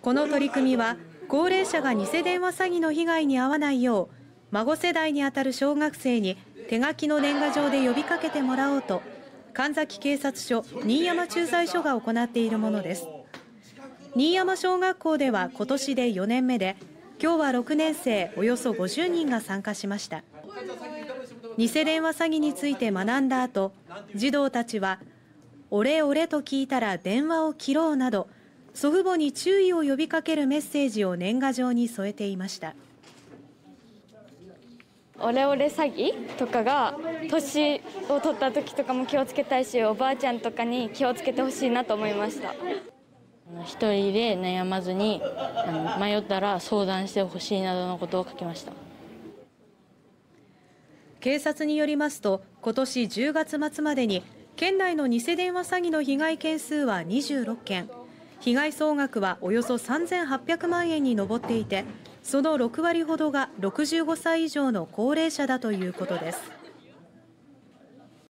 この取り組みは高齢者が偽電話詐欺の被害に遭わないよう孫世代にあたる小学生に手書きの年賀状で呼びかけてもらおうと神崎警察署新山駐在所が行っているものです。新山小学校では今年で4年目で今日は6年生およそ50人が参加しました。偽電話詐欺について学んだ後児童たちは俺俺と聞いたら電話を切ろうなど祖父母に注意を呼びかけるメッセージを年賀状に添えていました。オレオレ詐欺とかが年を取った時とかも気をつけたいしおばあちゃんとかに気をつけてほしいなと思いました。一人で悩まずに迷ったら相談してほしいなどのことを書きました。警察によりますと今年10月末までに県内の偽電話詐欺の被害件数は26件被害総額はおよそ3800万円に上っていてその6割ほどが65歳以上の高齢者だということです。